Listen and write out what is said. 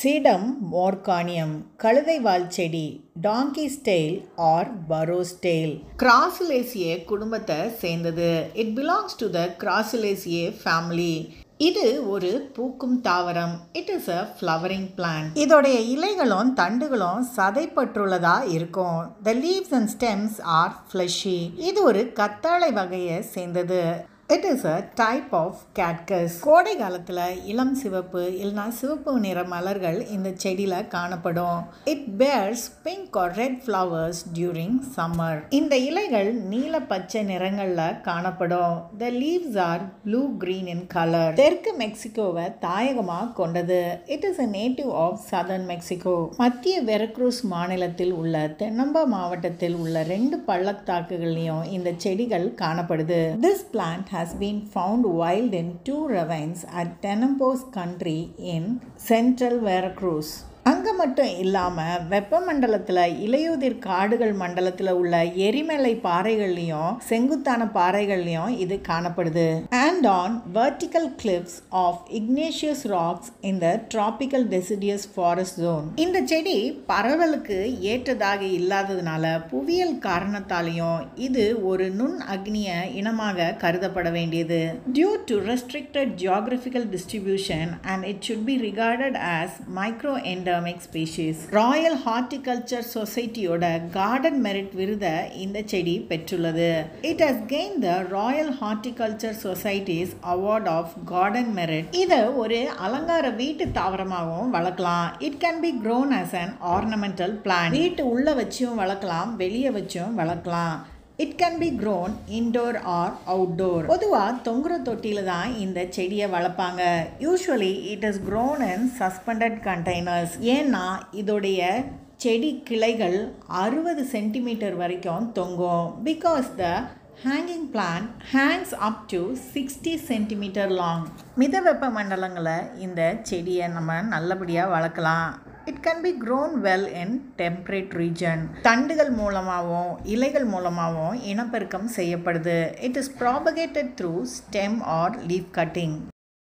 சீடம் மோர்கானியம் கழுதைவால் செடி டாங்கி style R பரோஸ்டெயில் Crassulaceae குடும்பத்தை சேர்ந்தது. It belongs to the Crassulaceae family இது ஒரு பூக்கும் தாவரம். It is a flowering plant இதோடைய இலைகளும் தண்டுகளும் சதைப்பற்றுள்ளதா இருக்கும். The leaves and stems are fleshy இது ஒரு கத்தாழை வகையை சேர்ந்தது. It is a type of cactus கோடை காலத்தில் இளம் சிவப்பு இல்லைனா சிவப்பு நிற மலர்கள் இந்த செடியில் காணப்படும். It bears pink or red flowers during summer இந்த இலைகள் நீல பச்சை நிறங்களில் காணப்படும். The leaves are blue green in colour தெற்கு மெக்சிகோவை தாயகமாக கொண்டது. It is a native of southern Mexico மத்திய வெரக்ரூஸ் மாநிலத்தில் உள்ள தென்னம்பா மாவட்டத்தில் உள்ள ரெண்டு பள்ளத்தாக்குகள்லையும் இந்த செடிகள் காணப்படுது. This plant has been found wild in two ravines at Tenambos country in central Veracruz. அங்கே மட்டும் இல்லாமல் வெப்பமண்டலத்தில் இலையுதிர் காடுகள் மண்டலத்தில் உள்ள எரிமலை பாறைகள்லையும் செங்குத்தான பாறைகள்லையும் இது காணப்படுது and on vertical cliffs of igneous rocks in the tropical deciduous forest zone. இந்த செடி பரவலுக்கு ஏற்றதாக இல்லாததுனால புவியியல் காரணத்தாலையும் இது ஒரு நுண் அக்னிய இனமாக கருதப்பட வேண்டியது. Due to restricted geographical distribution and it should be regarded as micro endemic species. Royal horticulture சொசைட்டியோட garden merit விருதை இந்த செடி பெற்றுள்ளது. It has gain the royal horticulture society's award of garden merit இதை ஒரு அலங்கார வீட்டு தாவரமாகவும் வளர்க்கலாம். It can be grown as an ornamental plant வீட்டு உள்ள வச்சும் வளர்க்கலாம் வெளியே வச்சும் வளர்க்கலாம். It can be grown indoor or outdoor பொதுவாக தொங்குற தொட்டியில் தான் இந்த செடியை வளர்ப்பாங்க. Usually it is grown in suspended containers ஏன்னா இதோடைய செடி கிளைகள் அறுபது சென்டிமீட்டர் வரைக்கும் தொங்கும். Because the hanging plant hangs up to sixty centimetre long மித வெப்ப மண்டலங்களில் இந்த செடியை நம்ம நல்லபடியாக வளர்க்கலாம். It can be grown well in temperate region தண்டுகள் மூலமாகவும் இலைகள் மூலமாகவும் இனப்பெருக்கம் செய்யப்படுது. It is propagated through stem or leaf cutting